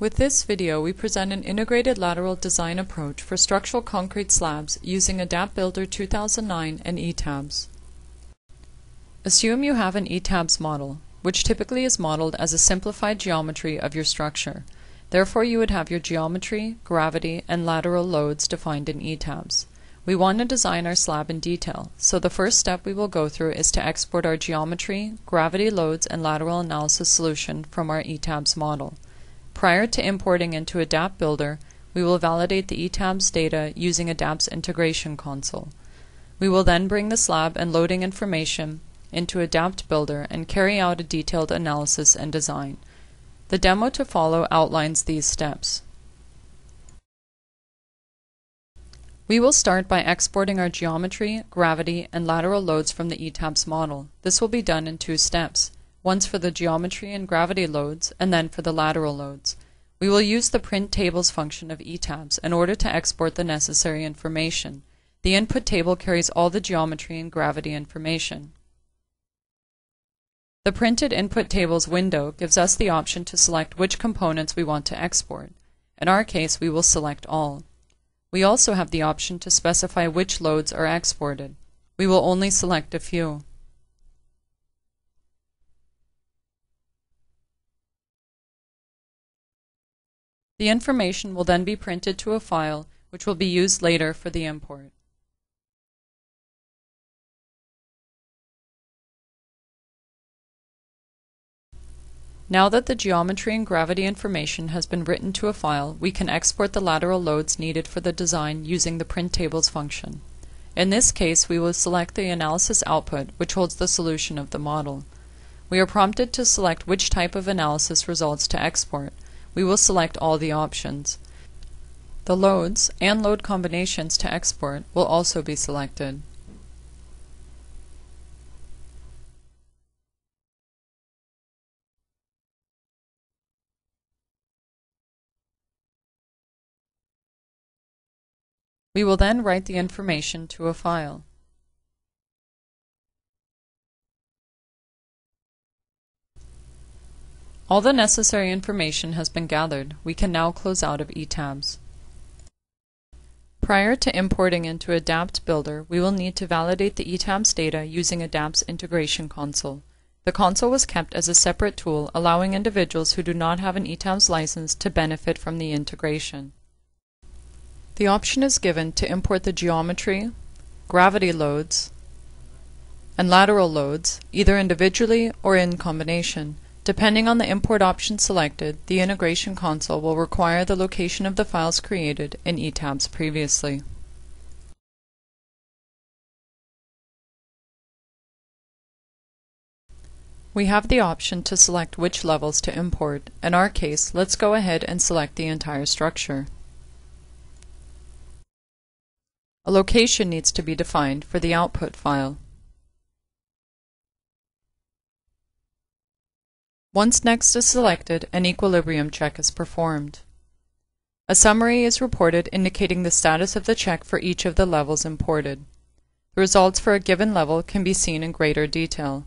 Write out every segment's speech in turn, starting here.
With this video, we present an integrated lateral design approach for structural concrete slabs using ADAPT Builder 2009 and ETABS. Assume you have an ETABS model, which typically is modeled as a simplified geometry of your structure. Therefore, you would have your geometry, gravity, and lateral loads defined in ETABS. We want to design our slab in detail, so the first step we will go through is to export our geometry, gravity loads, and lateral analysis solution from our ETABS model. Prior to importing into ADAPT Builder, we will validate the ETABS data using ADAPT's integration console. We will then bring the slab and loading information into ADAPT Builder and carry out a detailed analysis and design. The demo to follow outlines these steps. We will start by exporting our geometry, gravity, and lateral loads from the ETABS model. This will be done in two steps once for the geometry and gravity loads, and then for the lateral loads. We will use the print tables function of ETABS in order to export the necessary information. The input table carries all the geometry and gravity information. The printed input tables window gives us the option to select which components we want to export. In our case, we will select all. We also have the option to specify which loads are exported. We will only select a few. The information will then be printed to a file which will be used later for the import. Now that the geometry and gravity information has been written to a file, we can export the lateral loads needed for the design using the print tables function. In this case, we will select the analysis output, which holds the solution of the model. We are prompted to select which type of analysis results to export we will select all the options. The loads and load combinations to export will also be selected. We will then write the information to a file. All the necessary information has been gathered. We can now close out of ETABS. Prior to importing into ADAPT Builder, we will need to validate the ETABS data using ADAPT's integration console. The console was kept as a separate tool, allowing individuals who do not have an ETABS license to benefit from the integration. The option is given to import the geometry, gravity loads, and lateral loads, either individually or in combination. Depending on the import option selected, the integration console will require the location of the files created in ETABS previously. We have the option to select which levels to import. In our case, let's go ahead and select the entire structure. A location needs to be defined for the output file. Once next is selected, an equilibrium check is performed. A summary is reported indicating the status of the check for each of the levels imported. The results for a given level can be seen in greater detail.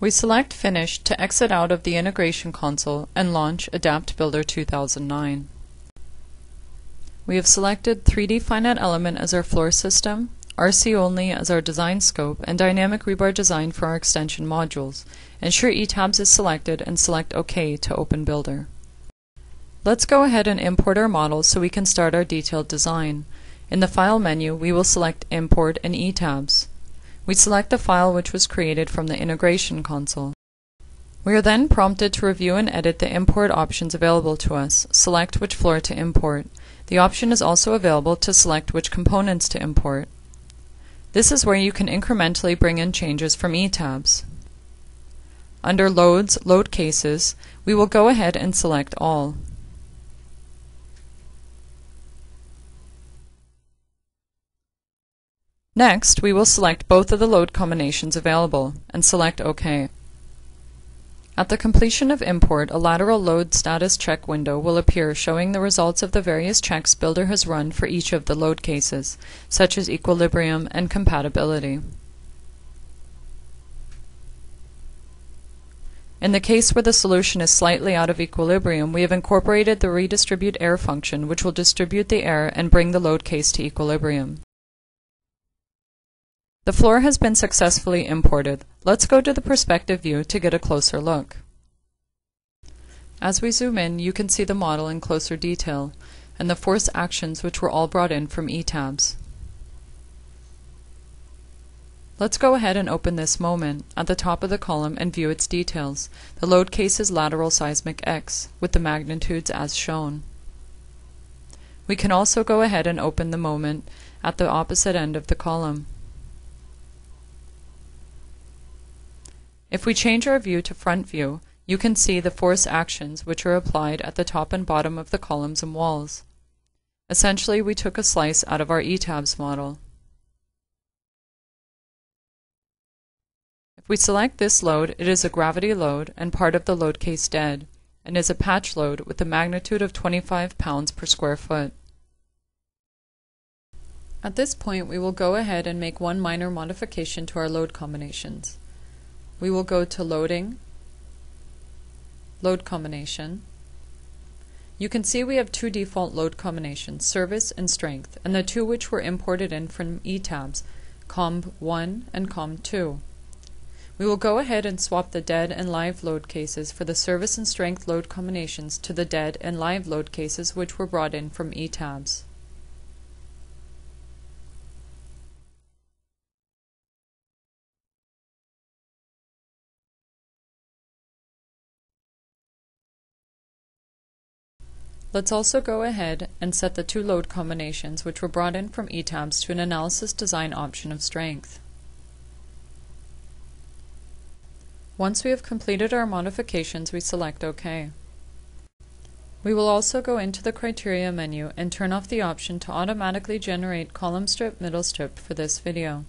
We select Finish to exit out of the integration console and launch ADAPT Builder 2009. We have selected 3D finite element as our floor system, RC only as our design scope, and dynamic rebar design for our extension modules. Ensure ETABS is selected and select OK to open Builder. Let's go ahead and import our model so we can start our detailed design. In the File menu, we will select Import and ETABS. We select the file which was created from the integration console. We are then prompted to review and edit the import options available to us. Select which floor to import. The option is also available to select which components to import. This is where you can incrementally bring in changes from ETABS. Under Loads, Load Cases, we will go ahead and select All. Next, we will select both of the load combinations available and select OK. At the completion of import, a lateral load status check window will appear showing the results of the various checks Builder has run for each of the load cases, such as equilibrium and compatibility. In the case where the solution is slightly out of equilibrium, we have incorporated the redistribute error function, which will distribute the error and bring the load case to equilibrium. The floor has been successfully imported. Let's go to the perspective view to get a closer look. As we zoom in, you can see the model in closer detail and the force actions which were all brought in from ETABS. Let's go ahead and open this moment at the top of the column and view its details. The load case is lateral seismic X, with the magnitudes as shown. We can also go ahead and open the moment at the opposite end of the column. If we change our view to front view, you can see the force actions which are applied at the top and bottom of the columns and walls. Essentially, we took a slice out of our ETABS model. If we select this load, it is a gravity load and part of the load case dead, and is a patch load with a magnitude of 25 pounds per square foot. At this point, we will go ahead and make one minor modification to our load combinations. We will go to Loading, Load Combination. You can see we have two default load combinations, service and strength, and the two which were imported in from ETABS, COMB1 and COMB2. We will go ahead and swap the dead and live load cases for the service and strength load combinations to the dead and live load cases which were brought in from ETABS. Let's also go ahead and set the two load combinations which were brought in from ETABS to an analysis design option of strength. Once we have completed our modifications, we select OK. We will also go into the Criteria menu and turn off the option to automatically generate column strip middle strip for this video.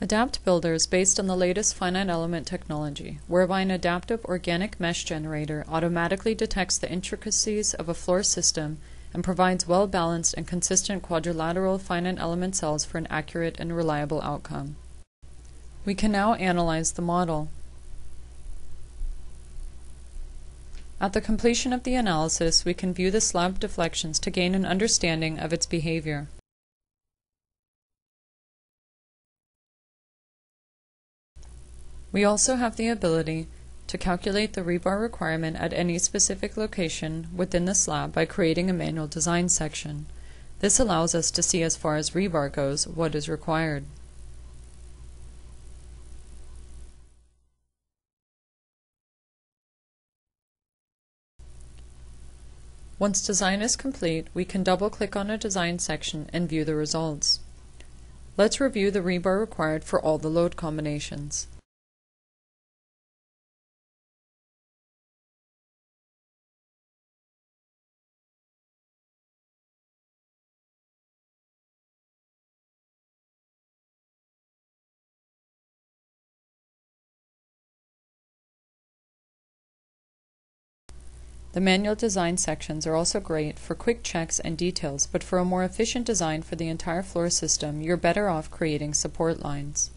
Adapt Builder is based on the latest finite element technology, whereby an adaptive organic mesh generator automatically detects the intricacies of a floor system and provides well-balanced and consistent quadrilateral finite element cells for an accurate and reliable outcome. We can now analyze the model. At the completion of the analysis, we can view the slab deflections to gain an understanding of its behavior. We also have the ability to calculate the rebar requirement at any specific location within the slab by creating a manual design section. This allows us to see as far as rebar goes what is required. Once design is complete, we can double-click on a design section and view the results. Let's review the rebar required for all the load combinations. The manual design sections are also great for quick checks and details, but for a more efficient design for the entire floor system, you're better off creating support lines.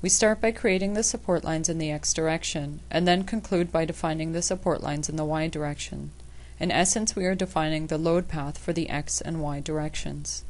We start by creating the support lines in the x direction, and then conclude by defining the support lines in the y direction. In essence, we are defining the load path for the x and y directions.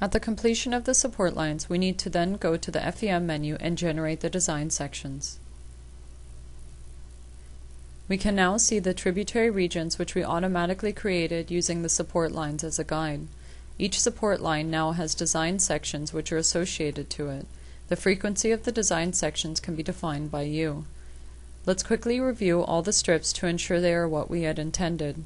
At the completion of the support lines, we need to then go to the FEM menu and generate the design sections. We can now see the tributary regions which we automatically created using the support lines as a guide. Each support line now has design sections which are associated to it. The frequency of the design sections can be defined by you. Let's quickly review all the strips to ensure they are what we had intended.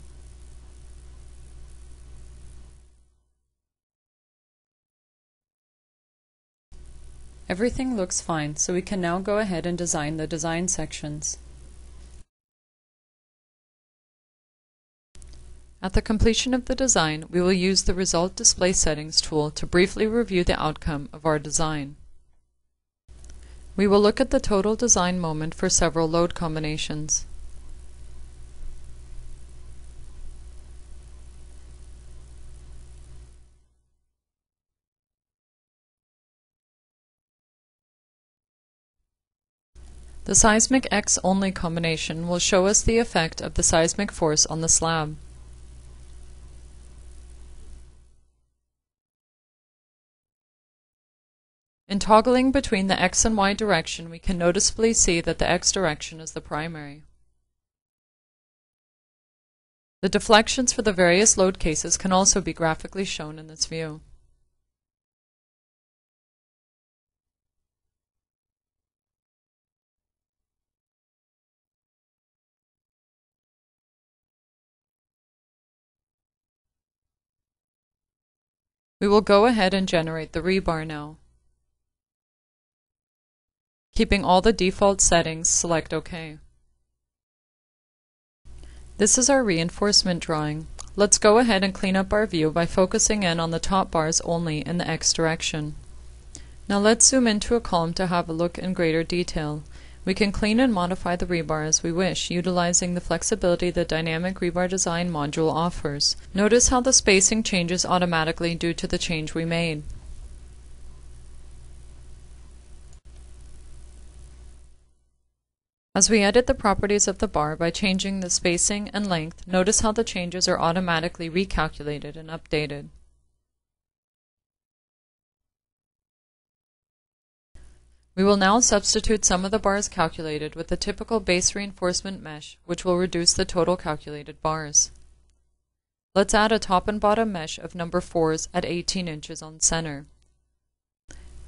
Everything looks fine, so we can now go ahead and design the design sections. At the completion of the design, we will use the Result Display Settings tool to briefly review the outcome of our design. We will look at the total design moment for several load combinations. The seismic X only combination will show us the effect of the seismic force on the slab. In toggling between the X and Y direction, we can noticeably see that the X direction is the primary. The deflections for the various load cases can also be graphically shown in this view. Will go ahead and generate the rebar now. Keeping all the default settings, select OK. This is our reinforcement drawing. Let's go ahead and clean up our view by focusing in on the top bars only in the X direction. Now let's zoom into a column to have a look in greater detail. We can clean and modify the rebar as we wish, utilizing the flexibility the Dynamic Rebar Design module offers. Notice how the spacing changes automatically due to the change we made. As we edit the properties of the bar by changing the spacing and length, notice how the changes are automatically recalculated and updated. We will now substitute some of the bars calculated with the typical base reinforcement mesh, which will reduce the total calculated bars. Let's add a top and bottom mesh of number 4s at 18 inches on center.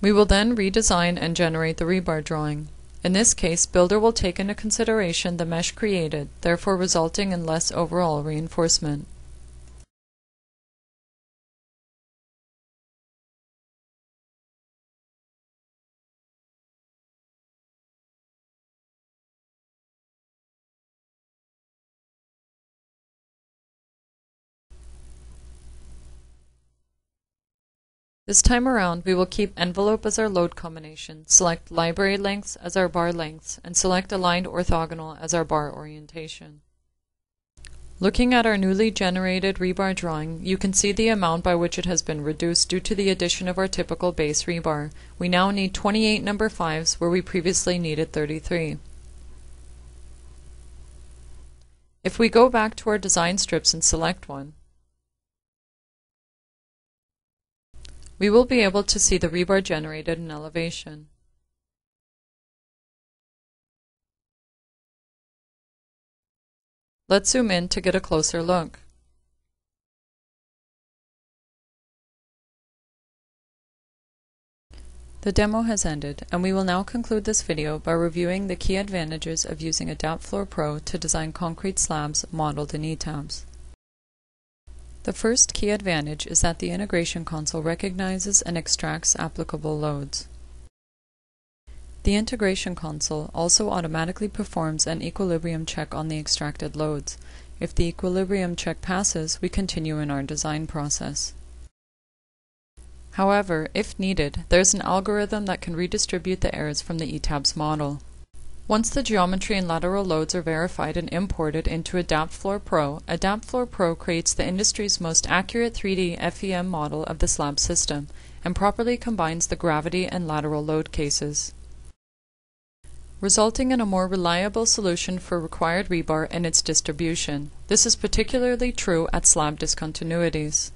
We will then redesign and generate the rebar drawing. In this case, Builder will take into consideration the mesh created, therefore resulting in less overall reinforcement. This time around, we will keep envelope as our load combination, select library lengths as our bar lengths, and select aligned orthogonal as our bar orientation. Looking at our newly generated rebar drawing, you can see the amount by which it has been reduced due to the addition of our typical base rebar. We now need 28 number 5s where we previously needed 33. If we go back to our design strips and select one, we will be able to see the rebar generated in elevation. Let's zoom in to get a closer look. The demo has ended, and we will now conclude this video by reviewing the key advantages of using AdaptFloor Pro to design concrete slabs modeled in ETABS. The first key advantage is that the integration console recognizes and extracts applicable loads. The integration console also automatically performs an equilibrium check on the extracted loads. If the equilibrium check passes, we continue in our design process. However, if needed, there is an algorithm that can redistribute the errors from the ETABS model. Once the geometry and lateral loads are verified and imported into AdaptFloor Pro, AdaptFloor Pro creates the industry's most accurate 3D FEM model of the slab system and properly combines the gravity and lateral load cases, resulting in a more reliable solution for required rebar and its distribution. This is particularly true at slab discontinuities.